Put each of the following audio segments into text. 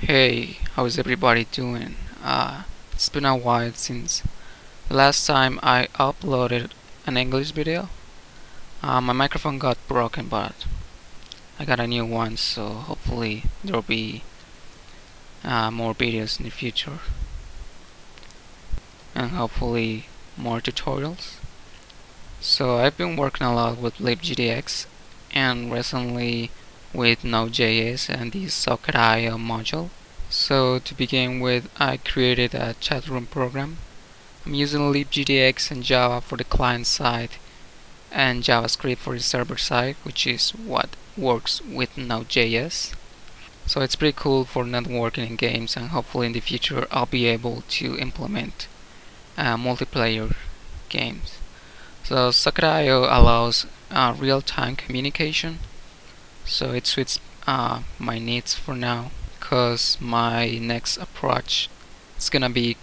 Hey, how's everybody doing? Uh, it's been a while since the last time I uploaded an English video. Uh, my microphone got broken, but I got a new one, so hopefully there'll be uh, more videos in the future. And hopefully more tutorials. So I've been working a lot with libgdx and recently with Node.js and the Socket.io module. So to begin with, I created a chat room program. I'm using libgdx and Java for the client side and JavaScript for the server side, which is what works with Node.js. So it's pretty cool for networking in games and hopefully in the future I'll be able to implement uh, multiplayer games. So Socket.io allows uh, real-time communication so it suits uh, my needs for now because my next approach is gonna be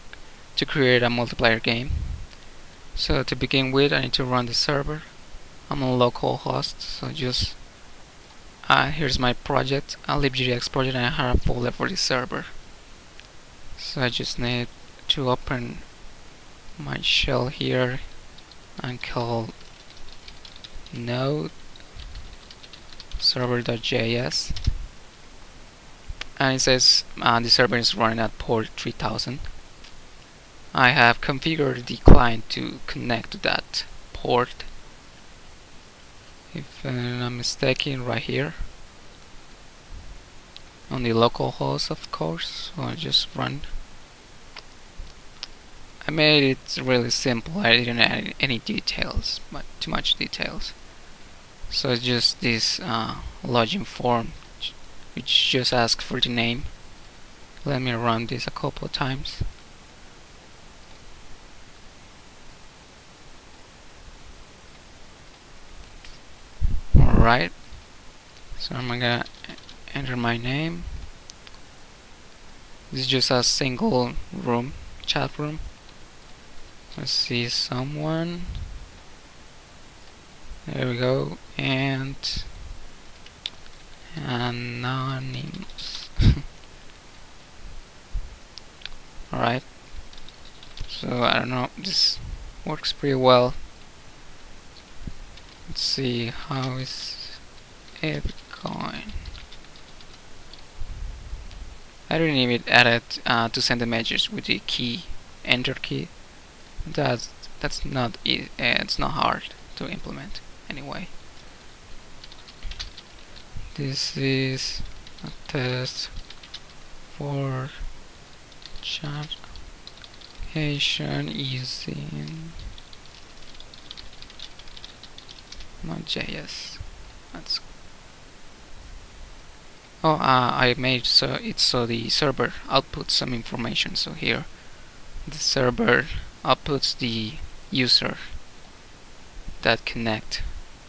to create a multiplayer game. So to begin with I need to run the server. I'm a local host so just uh, here's my project a libgdx project and I have a folder for the server. So I just need to open my shell here and call node server.js and it says uh, the server is running at port 3000 I have configured the client to connect to that port. If I'm not mistaken right here. On the local host of course so I just run. I made it really simple. I didn't add any details but too much details so it's just this uh, login form which just asks for the name. Let me run this a couple of times. Alright. So I'm gonna enter my name. This is just a single room chat room. Let's see someone there we go. And anonymous. Alright. So I don't know. This works pretty well. Let's see. How is it going? I didn't even add uh, to send the messages with the key. Enter key. That's that's not e it's not hard to implement anyway. This is a test for chat application using Node.js. That's oh, uh, I made so it's so the server outputs some information. So here, the server outputs the user that connect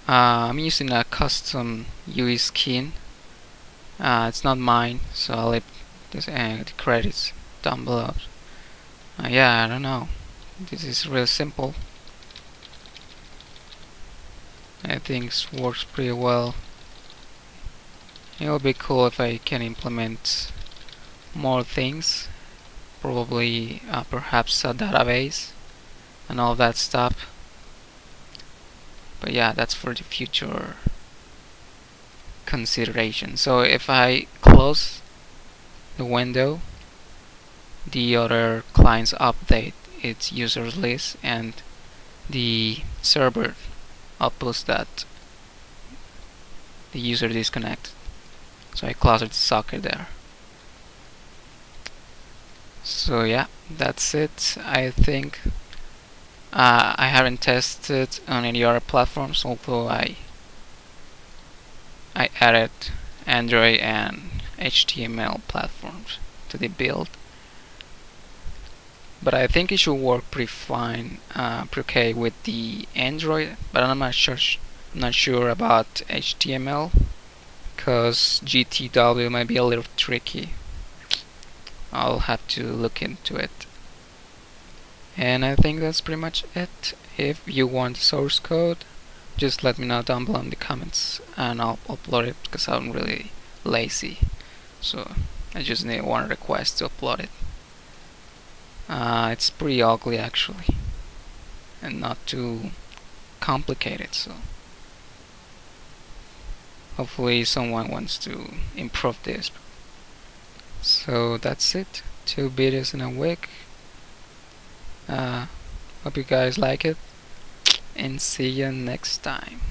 uh, I'm using a custom UI skin. Uh, it's not mine, so I'll leave this, uh, the credits down below. Uh, yeah, I don't know. This is real simple. I think it works pretty well. It would be cool if I can implement more things. Probably, uh, perhaps a database and all that stuff but yeah that's for the future consideration. So if I close the window the other clients update its users list and the server outputs that the user disconnect so I close the socket there. So yeah that's it. I think uh, I haven't tested on any other platforms, although I I added Android and HTML platforms to the build. But I think it should work pretty fine, uh, pretty okay with the Android. But I'm not sure, not sure about HTML, because GTW might be a little tricky. I'll have to look into it and I think that's pretty much it. If you want source code just let me know down below in the comments and I'll upload it because I'm really lazy. So I just need one request to upload it. Uh, it's pretty ugly actually and not too complicated so. Hopefully someone wants to improve this. So that's it. Two videos in a week uh, hope you guys like it and see you next time